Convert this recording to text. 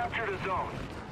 captured the zone.